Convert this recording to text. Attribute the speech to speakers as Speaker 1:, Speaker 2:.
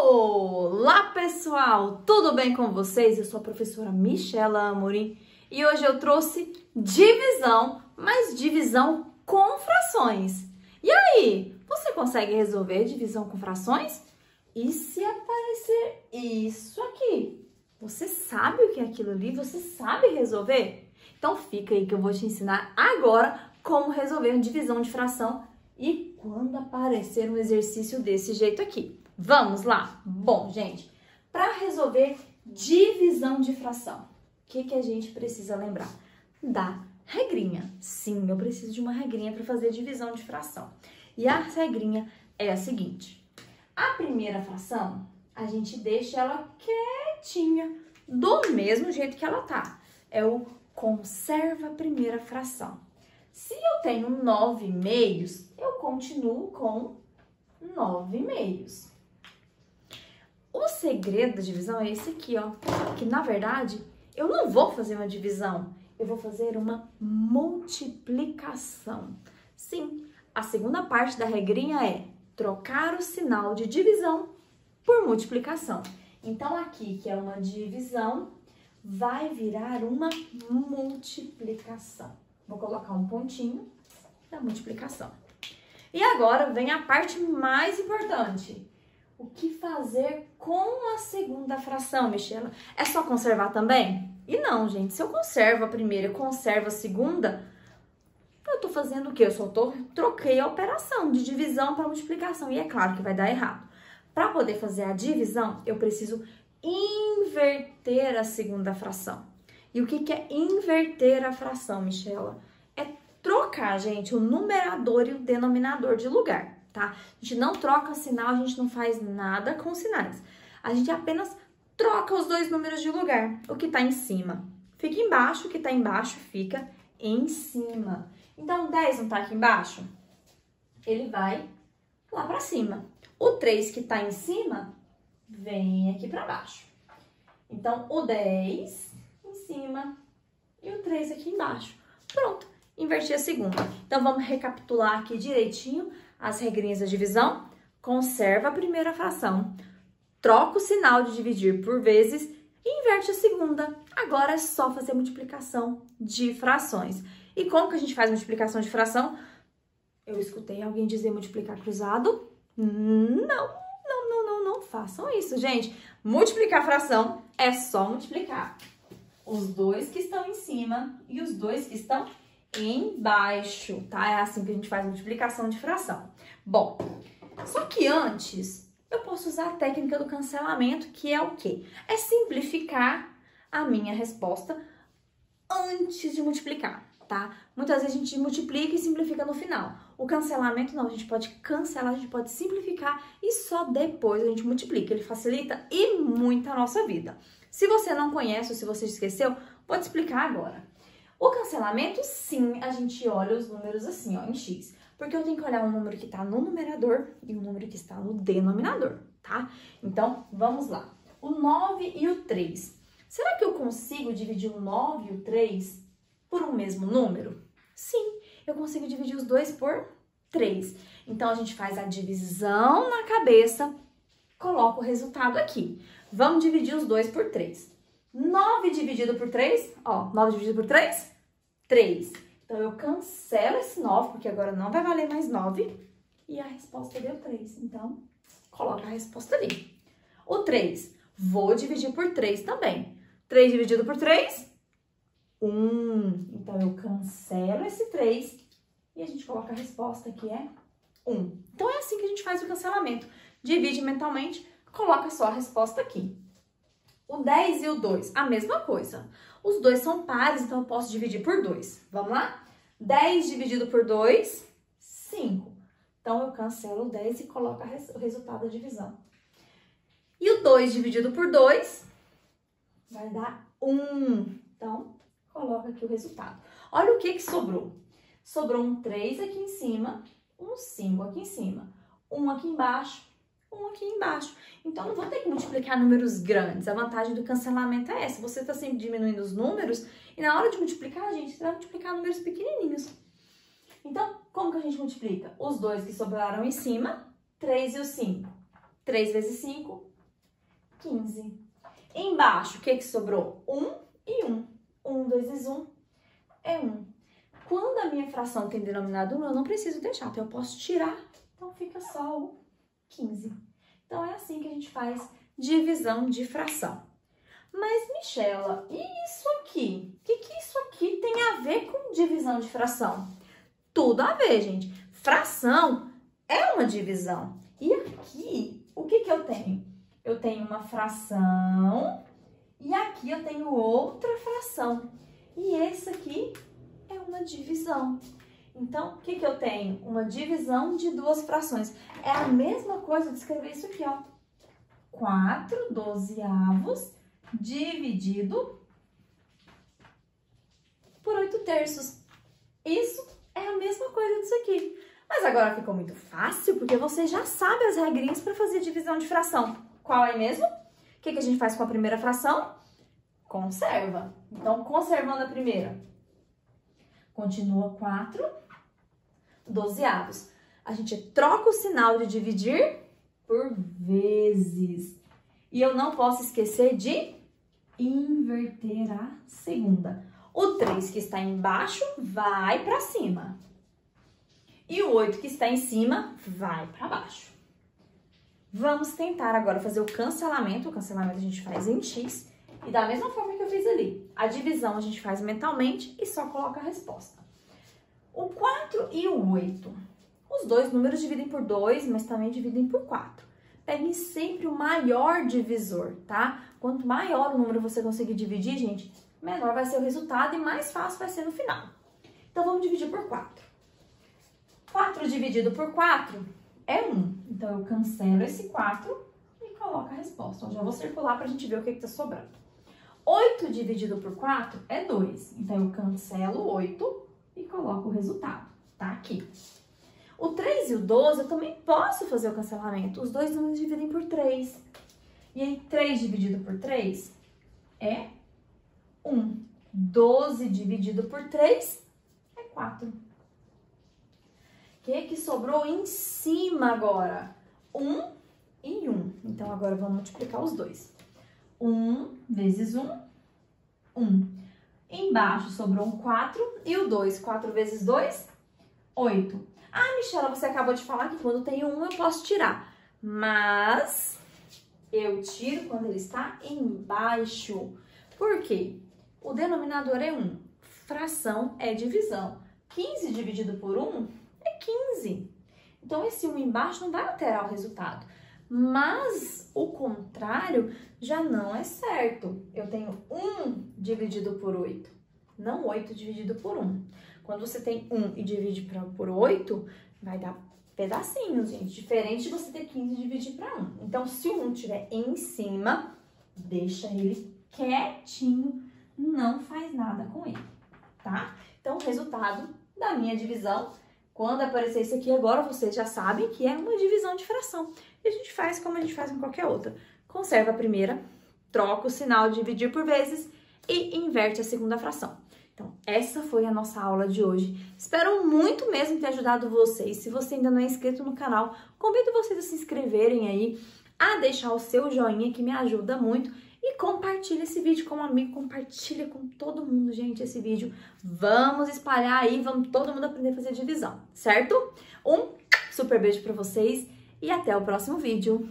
Speaker 1: Olá pessoal, tudo bem com vocês? Eu sou a professora Michela Amorim e hoje eu trouxe divisão, mas divisão com frações. E aí, você consegue resolver divisão com frações? E se aparecer isso aqui? Você sabe o que é aquilo ali? Você sabe resolver? Então fica aí que eu vou te ensinar agora como resolver divisão de fração e quando aparecer um exercício desse jeito aqui. Vamos lá? Bom, gente, para resolver divisão de fração, o que, que a gente precisa lembrar? Da regrinha. Sim, eu preciso de uma regrinha para fazer divisão de fração. E a regrinha é a seguinte: a primeira fração, a gente deixa ela quietinha, do mesmo jeito que ela tá. É o conserva a primeira fração. Se eu tenho nove meios, eu continuo com nove meios. O segredo da divisão é esse aqui, ó. Que na verdade, eu não vou fazer uma divisão, eu vou fazer uma multiplicação. Sim, a segunda parte da regrinha é trocar o sinal de divisão por multiplicação. Então, aqui, que é uma divisão, vai virar uma multiplicação. Vou colocar um pontinho da multiplicação. E agora vem a parte mais importante o que fazer com a segunda fração, Michela? É só conservar também? E não, gente, se eu conservo a primeira e conservo a segunda, eu tô fazendo o quê? Eu só tô, troquei a operação de divisão para multiplicação. E é claro que vai dar errado. Para poder fazer a divisão, eu preciso inverter a segunda fração. E o que, que é inverter a fração, Michela? É trocar, gente, o numerador e o denominador de lugar tá? A gente não troca sinal, a gente não faz nada com sinais. A gente apenas troca os dois números de lugar. O que tá em cima fica embaixo, o que tá embaixo fica em cima. Então, o 10 não tá aqui embaixo? Ele vai lá pra cima. O 3 que tá em cima, vem aqui pra baixo. Então, o 10 em cima e o 3 aqui embaixo. Pronto, inverti a segunda. Então, vamos recapitular aqui direitinho as regrinhas da divisão, conserva a primeira fração, troca o sinal de dividir por vezes e inverte a segunda. Agora é só fazer multiplicação de frações. E como que a gente faz multiplicação de fração? Eu escutei alguém dizer multiplicar cruzado? Não, não, não, não, não façam isso, gente. Multiplicar fração é só multiplicar os dois que estão em cima e os dois que estão embaixo, tá? É assim que a gente faz multiplicação de fração. Bom, só que antes eu posso usar a técnica do cancelamento, que é o quê? É simplificar a minha resposta antes de multiplicar, tá? Muitas vezes a gente multiplica e simplifica no final. O cancelamento não, a gente pode cancelar, a gente pode simplificar e só depois a gente multiplica. Ele facilita e muito a nossa vida. Se você não conhece ou se você esqueceu, vou te explicar agora. O cancelamento, sim, a gente olha os números assim, ó, em X. Porque eu tenho que olhar um número que está no numerador e um número que está no denominador, tá? Então, vamos lá. O 9 e o 3. Será que eu consigo dividir o 9 e o 3 por um mesmo número? Sim, eu consigo dividir os dois por 3. Então, a gente faz a divisão na cabeça, coloca o resultado aqui. Vamos dividir os dois por 3. 9 dividido por 3, ó, 9 dividido por 3, 3. Então, eu cancelo esse 9, porque agora não vai valer mais 9. E a resposta deu 3. Então, coloca a resposta ali. O 3, vou dividir por 3 também. 3 dividido por 3, 1. Então, eu cancelo esse 3 e a gente coloca a resposta que é 1. Então, é assim que a gente faz o cancelamento. Divide mentalmente, coloca só a resposta aqui. O 10 e o 2, a mesma coisa. Os dois são pares, então eu posso dividir por 2. Vamos lá? 10 dividido por 2, 5. Então, eu cancelo o 10 e coloco o resultado da divisão. E o 2 dividido por 2 vai dar 1. Então, coloca aqui o resultado. Olha o que, que sobrou. Sobrou um 3 aqui em cima, um 5 aqui em cima, um aqui embaixo um aqui embaixo. Então, não vou ter que multiplicar números grandes. A vantagem do cancelamento é essa. Você está sempre diminuindo os números e na hora de multiplicar, gente, você vai multiplicar números pequenininhos. Então, como que a gente multiplica? Os dois que sobraram em cima, 3 e o 5. 3 vezes 5, 15. Embaixo, o que que sobrou? 1 e 1. 1 vezes 1 é 1. Quando a minha fração tem denominado 1, eu não preciso deixar, então eu posso tirar, então fica só o 15. Então é assim que a gente faz divisão de fração. Mas, Michela, e isso aqui? O que, que isso aqui tem a ver com divisão de fração? Tudo a ver, gente. Fração é uma divisão. E aqui, o que, que eu tenho? Eu tenho uma fração e aqui eu tenho outra fração. E esse aqui é uma divisão. Então, o que, que eu tenho? Uma divisão de duas frações. É a mesma coisa de escrever isso aqui, ó. 4 dozeavos dividido por 8 terços. Isso é a mesma coisa disso aqui. Mas agora ficou muito fácil, porque você já sabe as regrinhas para fazer divisão de fração. Qual é mesmo? O que, que a gente faz com a primeira fração? Conserva. Então, conservando a primeira. Continua 4 dozeavos. A gente troca o sinal de dividir por vezes. E eu não posso esquecer de inverter a segunda. O 3 que está embaixo vai para cima. E o 8 que está em cima vai para baixo. Vamos tentar agora fazer o cancelamento. O cancelamento a gente faz em X. E da mesma forma que eu fiz ali. A divisão a gente faz mentalmente e só coloca a resposta. O 4 e o 8. Os dois números dividem por 2, mas também dividem por 4 peguem sempre o maior divisor, tá? Quanto maior o número você conseguir dividir, gente, menor vai ser o resultado e mais fácil vai ser no final. Então, vamos dividir por 4. 4 dividido por 4 é 1. Então, eu cancelo esse 4 e coloco a resposta. Eu já vou circular para a gente ver o que está sobrando. 8 dividido por 4 é 2. Então, eu cancelo 8 e coloco o resultado. Tá aqui. O 3 e o 12 eu também posso fazer o cancelamento. Os dois números dividem por 3. E aí, 3 dividido por 3 é 1. 12 dividido por 3 é 4. O que, que sobrou em cima agora? 1 e 1. Então, agora vamos multiplicar os dois. 1 vezes 1, 1. Embaixo sobrou um 4 e o 2. 4 vezes 2, 8. Ah, Michela, você acabou de falar que quando tem um eu posso tirar. Mas eu tiro quando ele está embaixo. Por quê? O denominador é 1. Fração é divisão. 15 dividido por 1 é 15. Então, esse 1 embaixo não vai alterar o resultado. Mas o contrário já não é certo. Eu tenho 1 dividido por 8, não 8 dividido por 1. Quando você tem 1 e divide por 8, vai dar pedacinhos, gente. Diferente de você ter 15 e dividir para 1. Então, se o 1 estiver em cima, deixa ele quietinho, não faz nada com ele, tá? Então, o resultado da minha divisão, quando aparecer isso aqui agora, vocês já sabem que é uma divisão de fração. E a gente faz como a gente faz com qualquer outra. Conserva a primeira, troca o sinal de dividir por vezes e inverte a segunda fração. Então, essa foi a nossa aula de hoje. Espero muito mesmo ter ajudado vocês. Se você ainda não é inscrito no canal, convido vocês a se inscreverem aí, a deixar o seu joinha que me ajuda muito e compartilhe esse vídeo com um amigo, compartilha com todo mundo, gente, esse vídeo. Vamos espalhar aí, vamos todo mundo aprender a fazer divisão, certo? Um super beijo para vocês e até o próximo vídeo.